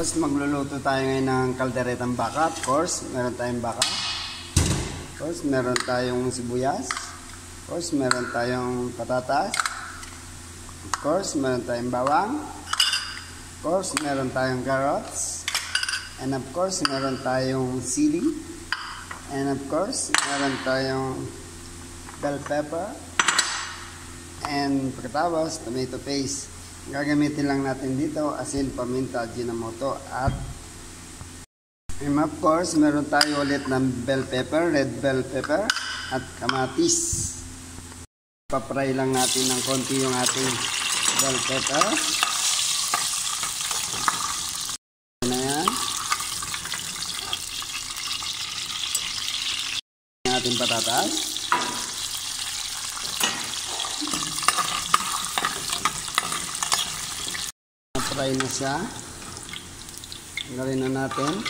Tapos magluluto tayo ngayon ng kalderetang baka. Of course, meron tayong baka. Of course, meron tayong sibuyas. Of course, meron tayong patatas. Of course, meron tayong bawang. Of course, meron tayong carrots. And of course, meron tayong sili. And of course, meron tayong bell pepper. And pagkatapos, tomato paste. Gagamitin lang natin dito asin, paminta, ginamoto at and of course, meron tayo ulit ng bell pepper, red bell pepper at kamatis. Papray lang natin ng konti yung ating bell pepper. Na yan. Ating patatas. Fry na siya. Tanggalin na natin.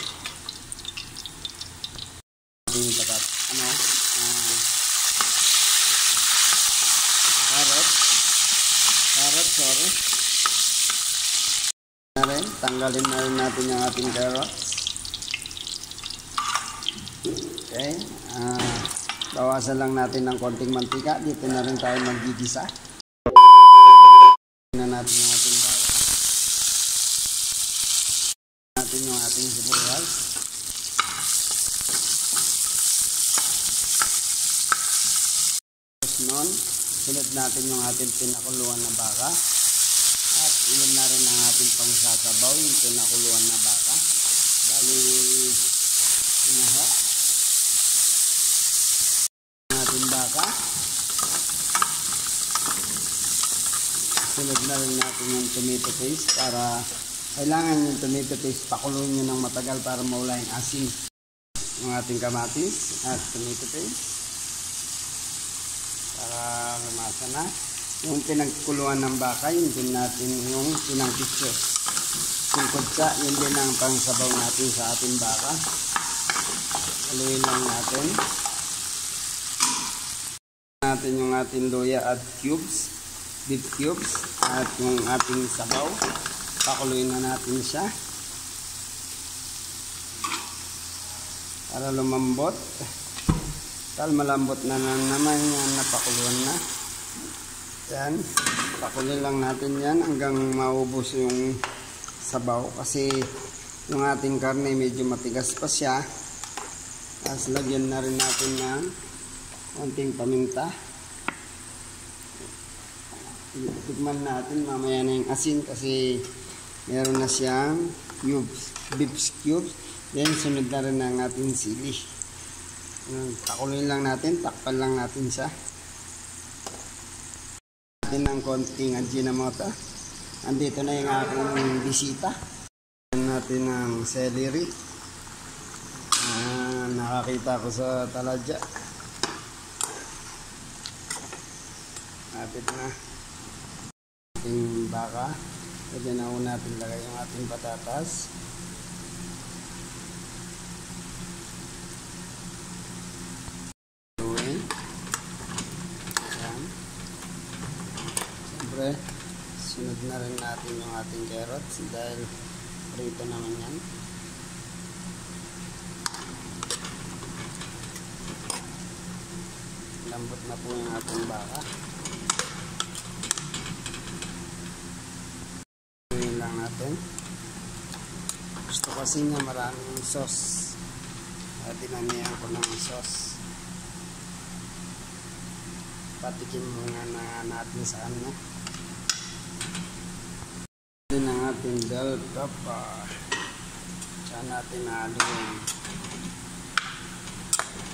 Ating patat. Ano? Uh, carrot. Carrot, sorry. Na rin. Tanggalin na rin natin yung ating carrots. Okay. Uh, bawasan lang natin ng konting mantika. Dito na rin tayo magigisa. na natin yung ating bawang. natin yung ating sibuyas. Tapos nun, sunod natin yung ating pinakuluan na baka. At ilan na rin ang ating pangsasabaw, yung pinakuluan na baka. Bali, ano ho? Ang ating baka. Sunod na rin natin yung tomato paste para kailangan yung tomato paste pakuloy nyo ng matagal para mawala yung asin ng ating kamatis at tomato paste. Para lumasa na. Yung pinagkuluan ng baka yun din natin yung pinangkitso. Yung kutsa yun din ang pangsabaw natin sa ating baka. Haluin lang natin. Natin yung ating luya at cubes beef cubes at yung ating sabaw. Pakuluin na natin siya. Para lumambot. Tal malambot na, na naman yan. Napakuluan na. Yan. Pakuloy lang natin yan hanggang maubos yung sabaw. Kasi yung ating karne medyo matigas pa siya. Tapos lagyan na rin natin ng konting paminta tikman natin mamaya na yung asin kasi meron na siyang cubes, beef cubes. Then, sunod na rin ang ating sili. Pakuloyin lang natin, takpan lang natin siya. Natin ng konting ajinomoto. Andito na yung aking bisita. natin ng celery. Ah, nakakita ko sa taladya. Napit na. Baka. Pwede na natin lagay yung ating patatas. Luwin. Ayan. Siyempre, sunod na rin natin yung ating carrots dahil prito naman yan. Lambot na po yung ating baka. lang natin. Gusto kasi niya maraming sauce. At dinamihan ko ng sauce. Patikin muna na natin sa ano. Din ang ating bell pepper. Saan natin naluin.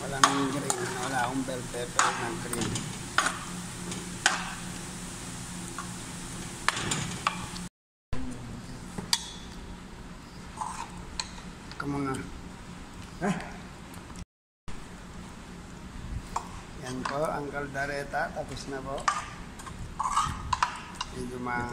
Walang green. Wala akong bell pepper na green. Mga eh? yan po ang kaldareta tapos na po. Medyo ma